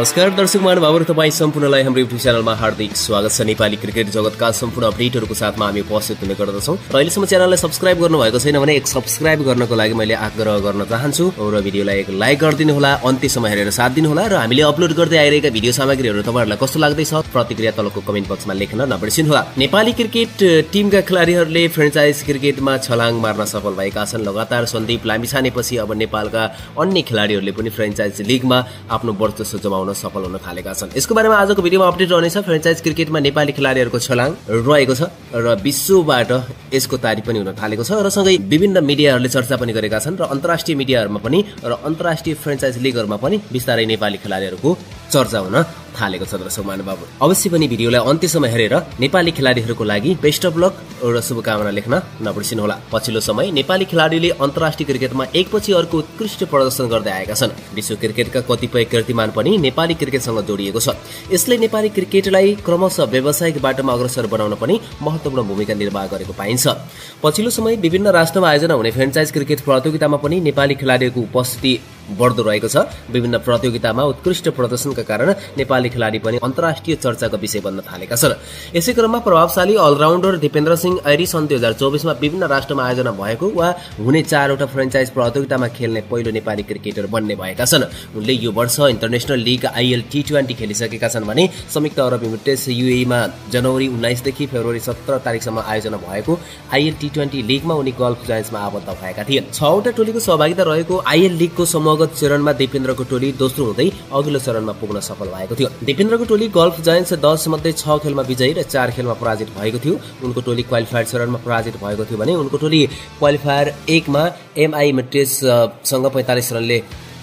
नमस्कार दर्शक महानुभावहरू तपाईँ सम्पूर्णलाई हाम्रो युट्युब च्यानलमा हार्दिक स्वागत छ। नेपाली क्रिकेट जगतका सम्पूर्ण अपडेटहरूको साथमा हामी उपस्थित हुने गर्दछौँ। अहिलेसम्म च्यानललाई सब्सक्राइब गर्नुभएको छैन भने एक सब्सक्राइब गर्नको लागि मैले आग्रह गर्न चाहन्छु। र भिडियोलाई एक लाइक गरिदिनु होला अन्त्यसम्म हेरेर साथ दिनुहोला र हामीले अपलोड गर्दै आइरहेका भिडियो सामग्रीहरू तपाईँहरूलाई कस्तो लाग्दैछ प्रतिक्रिया तलको कमेन्ट बक्समा लेख्न नबिर्सिनुहोला। नेपाली क्रिकेट टिमका खेलाडीहरूले फ्रेन्चाइज क्रिकेटमा छलाङ मार्न सफल भएका छन्। लगातार सन्दीप लामी छानेपछि अब नेपालका अन्य खेलाडीहरूले पनि फ्रेन्चाइज लिगमा आफ्नो वर्चस्व जमाउन सफल हुन थालेका छन्। यसको बारेमा आजको भिडियोमा अपडेट रहनेछ। फ्रेन्चाइज क्रिकेटमा नेपाली खेलाडीहरूको छलाङ रहेको छ र विश्वबाट यसको तारिफ पनि हुन थालेको छ र सँगै विभिन्न मिडियाहरूले चर्चा पनि गरेका छन् र अन्तर्राष्ट्रिय मिडियाहरूमा पनि र अन्तर्राष्ट्रिय फ्रेन्चाइज लिगहरूमा पनि बिस्तारै नेपाली खेलाडीहरूको चर्चा हुन थालेको छ दर्शक महानुभाव अवश्य पनि भिडियोलाई अन्त्यसम्म हेरेर नेपाली खेलाडीहरूको लागि बेस्ट अफ लक र शुभकामना लेख्न नबिर्सिनुहोला। पछिल्लो समय नेपाली खेलाडीले अन्तर्राष्ट्रिय क्रिकेटमा एकपछि अर्को उत्कृष्ट प्रदर्शन गर्दै आएका छन्। विश्व क्रिकेटका कतिपय कीर्तिमान पनि नेपाली क्रिकेटसँग जोडिएको छ। यसले नेपाली क्रिकेटलाई क्रमशः व्यावसायिक बाटोमा अग्रसर बनाउन पनि महत्वपूर्ण भूमिका निर्वाह गरेको पाइन्छ। पछिल्लो समय विभिन्न राष्ट्रमा आयोजना हुने फ्रेन्चाइज क्रिकेट प्रतियोगितामा पनि नेपाली खेलाडीहरूको उपस्थिति बढ्दो रहेको छ। विभिन्न प्रतियोगितामा उत्कृष्ट प्रदर्शनका कारण नेपाली खेलाडी पनि अन्तर्राष्ट्रिय चर्चाको विषय बन्न थालेका छन्। यसै क्रममा प्रभावशाली अलराउन्डर दिपेन्द्र सिंह ऐरी सन् दुई हजार चौबिसमा विभिन्न राष्ट्रमा आयोजना भएको वा हुने चारवटा फ्रेन्चाइज प्रतियोगितामा खेल्ने पहिलो नेपाली क्रिकेटर बन्ने भएका छन्। उनले यो वर्ष international league IL T twenty खेलिसकेका छन् भने संयुक्त अरब इमिरेट्स युएमा जनवरी उन्नाइसदेखि फेब्रुअरी सत्र तारिकसम्म आयोजना भएको आइएल टी ट्वेन्टी लिगमा उनी गल्फ जायन्समा आबद्ध भएका थिए। छवटा टोलीको सहभागिता रहेको आइएल लिगको समूहगत चरणमा दिपेन्द्रको टोली दोस्रो हुँदै अघिल्लो चरणमा पुग्न सफल भएको थियो। दिपेन्द्रको टोली गल्फ जायन्स दस मध्ये छ खेलमा विजयी र चार खेलमा पराजित भएको थियो। उनको टोली क्वालिफायर चरणमा पराजित भएको थियो भने उनको टोली क्वालिफायर एकमा एमआई मेट्रेससँग पैँतालिस रनले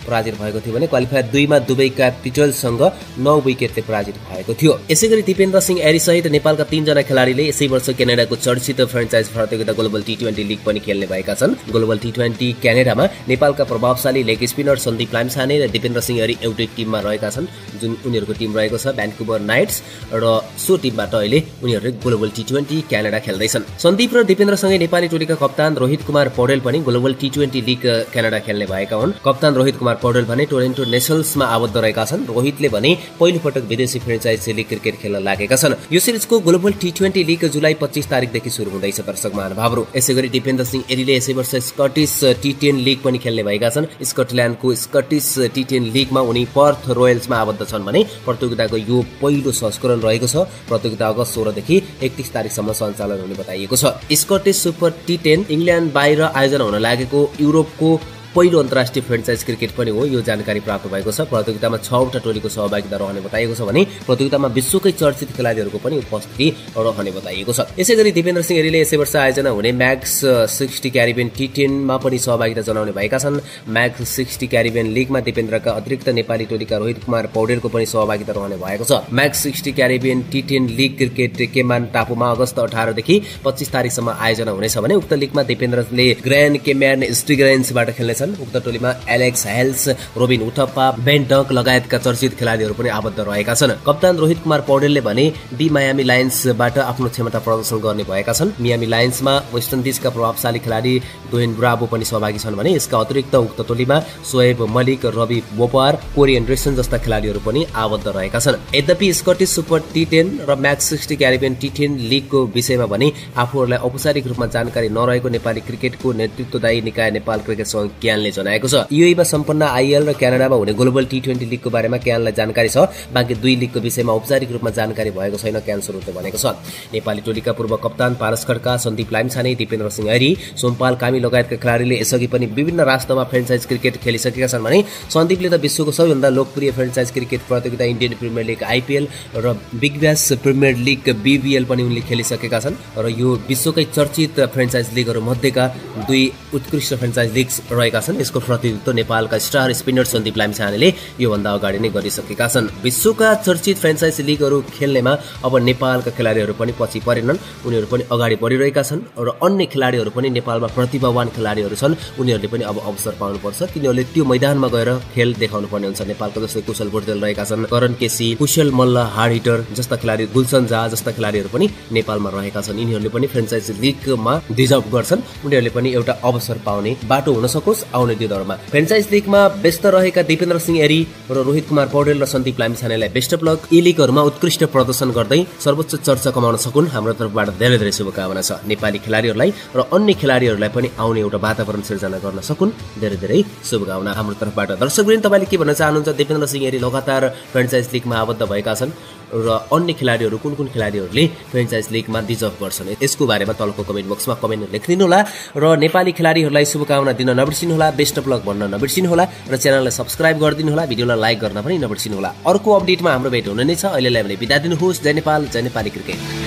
पराजित भएको थियो भने क्वालिफायर दुईमा दुबई क्यापिटलसँग नौ विकेटले पराजित भएको थियो। यसै गरी दिपेन्द्र सिंह एरीसहित नेपालका तीनजना खेलाडीले यसै वर्ष क्यानाडाको चर्चित फ्रेन्चाइज प्रतियोगिता ग्लोबल टी ट्वेन्टी लिग पनि खेल्ने भएका छन्। ग्लोबल टी ट्वेन्टी क्यानाडामा नेपालका प्रभावशाली लेग स्पिनर सन्दीप लामसाने र दिपेन्द्र सिंह एरी एउटै टिममा रहेका छन् जुन उनीहरूको टिम रहेको छ भ्यान्कुबर नाइट्स र सो टिमबाट अहिले उनीहरूले ग्लोबल टी ट्वेन्टी क्यानाडा खेल्दैछन्। सन्दीप र दिपेन्द्रसँगै नेपाली टोलीका कप्तान रोहित कुमार पौडेल पनि global T twenty league Canada खेल्ने भएका हुन्। कप्तान रोहित कुमार पौडेल भने टोरेन्टो नेसल्समा आबद्ध रहेका छन्। रोहितले भने पहिलो पटक विदेशी फ्रेन्चाइज लिग क्रिकेट खेल्न लागेका छन्। यो सिरिजको ग्लोबल टी ट्वेन्टी लिग जुलाई पच्चिस तारिकदेखि सुरु हुँदैछ दर्शक महानुभावहरू यसै गरी दिपेन्द्र सिंह एरीले यसै वर्ष स्कटिस टी टेन लिग पनि खेल्ने भएका छन्। स्कटल्यान्डको स्कटिस टी टेन लिगमा उनी पर्थ रोयल्समा आबद्ध छन् भने प्रतियोगिताको यो पहिलो संस्करण रहेको छ। प्रतियोगिता अगस्त सोह्रदेखि एकतिस तारिकसम्म सञ्चालन हुने बताइएको छ। Scottish super T ten England बाहिर आयोजना हुन लागेको युरोपको पहिलो अन्तर्राष्ट्रिय फ्रेन्चाइज क्रिकेट पनि हो यो जानकारी प्राप्त भएको छ। प्रतियोगितामा छवटा टोलीको सहभागिता रहने बताइएको छ भने प्रतियोगितामा विश्वकै चर्चित खेलाडीहरूको पनि उपस्थिति रहने बताइएको छ। यसै गरी दिपेन्द्र सिंह हेरीले यसै वर्ष आयोजना हुने म्याक्स सिक्सटी क्यारिबियन टी टेनमा पनि सहभागिता जनाउने भएका छन्। म्याक्स सिक्सटी क्यारिबियन लिगमा दिपेन्द्रका अतिरिक्त नेपाली टोलीका रोहित कुमार पौडेलको पनि सहभागिता रहने भएको छ। Max sixty Caribbean T ten league cricket Cayman टापुमा अगस्त अठारदेखि पच्चिस तारिकसम्म आयोजना हुनेछ भने उक्त लिगमा दिपेन्द्रले ग्रान्ड केम्यान स्टिग्रेन्सबाट खेल्नेछन्। छन्। उक्त टोलीमा Alex Hales Robin Uthappa Ben Duck लगायतका चर्चित खेलाडीहरू पनि आबद्ध रहेका छन्। कप्तान रोहित कुमार पौडेलले भने डी मायामी लायन्सबाट आफ्नो क्षमता प्रदर्शन गर्ने भएका छन्। मियामी लायन्समा वेस्ट इन्डिजका प्रभावशाली खेलाडी डोहेन ब्राबो पनि सहभागी छन् भने यसका अतिरिक्त उक्त टोलीमा सोएब मलिक रवि बोपार कोरी एन्ड्रेसन जस्ता खेलाडीहरू पनि आबद्ध रहेका छन्। यद्यपि स्कटिस सुपर टी टेन र Max sixty Caribbean T ten लिगको विषयमा भने आफूहरूलाई औपचारिक रूपमा जानकारी नरहेको नेपाली क्रिकेटको नेतृत्वदायी निकाय नेपाल क्रिकेट संघ क्यानले जनाएको छ। युएमा सम्पन्न आइएल र क्यानाडामा हुने ग्लोबल टी ट्वेन्टी लिगको बारेमा क्यानलाई जानकारी छ। बाँकी दुई लिगको विषयमा औपचारिक रूपमा जानकारी भएको छैन क्यान स्वरूपले भनेको छ। नेपाली टोलीका पूर्व कप्तान पारस खड्का सन्दीप लामिछाने दिपेन्द्र सिंह हरी सोमपाल कामी लगायतका खेलाडीले यसअघि पनि विभिन्न राष्ट्रमा फ्रेन्चाइज क्रिकेट खेलिसकेका छन् भने सन्दीपले त विश्वको सबैभन्दा लोकप्रिय फ्रेन्चाइज क्रिकेट प्रतियोगिता इन्डियन प्रिमियर लिग आइपिएल र Big Bash Premier League BBL पनि उनले खेलिसकेका छन् र यो विश्वकै चर्चित फ्रेन्चाइज लिगहरू मध्येका दुई उत्कृष्ट फ्रेन्चाइज लिग रहेका छन्। यसको प्रतिनिधित्व नेपालका स्टार स्पिनर सन्दीप लामिछानेले योभन्दा अगाडि नै गरिसकेका छन्। विश्वका चर्चित फ्रेन्चाइज लिगहरू खेल्नेमा अब नेपालका खेलाडीहरू पनि पछि परेनन्। उनीहरू पनि अगाडि बढिरहेका छन् र अन्य खेलाडीहरू पनि नेपालमा प्रतिभावान खेलाडीहरू छन्। उनीहरूले पनि अब अवसर पाउनुपर्छ। तिनीहरूले त्यो मैदानमा गएर खेल देखाउनु पर्ने हुन्छ। नेपालको जस्तै कुशल बोर्देल रहेका छन्। करण केसी कुशल मल्ल हार्ड हिटर जस्ता खेलाडी गुलसन झा जस्ता खेलाडीहरू पनि नेपालमा रहेका छन्। यिनीहरूले पनि फ्रेन्चाइज लिगमा डिजर्भ गर्छन्। उनीहरूले पनि एउटा अवसर पाउने बाटो हुन सकोस्। आउने दिनहरूमा। फ्रेन्चाइज लिगमा व्यस्त रहेका दिपेन्द्र सिंह एरी र रोहित कुमार पौडेल र सन्दीप लामिछानेलाई बेस्ट अफ लक यी लिगहरूमा उत्कृष्ट प्रदर्शन गर्दै सर्वोच्च चर्चा कमाउन सकुन्। हाम्रो तर्फबाट धेरै धेरै शुभकामना छ। नेपाली खेलाडीहरूलाई र अन्य खेलाडीहरूलाई पनि आउने एउटा वातावरण सिर्जना गर्न सकुन्। धेरै धेरै शुभकामना। हाम्रो तर्फबाट दर्शकवृन्द तपाईँले के भन्न चाहनुहुन्छ? दिपेन्द्र सिंह एरी लगातार फ्रेन्चाइज लिगमा आबद्ध भएका छन्। र अन्य खेलाडीहरू कुन कुन खेलाडीहरूले फ्रेन्चाइज लिगमा डिजर्भ गर्छन्? यसको बारेमा तलको कमेन्ट बक्समा कमेन्ट लेखिदिनु होला र नेपाली खेलाडीहरूलाई शुभकामना दिन नबिर्सिनु होला बेस्ट अफ लक भन्न नबिर्सिनु होला र च्यानललाई सब्सक्राइब गरिदिनु होला भिडियोलाई लाइक गर्न पनि नबिर्सिनु होला अर्को अपडेटमा हाम्रो भेट हुने नै छ। अहिलेलाई भने बिदा दिनुहोस्। जय नेपाल जय नेपाली क्रिकेट।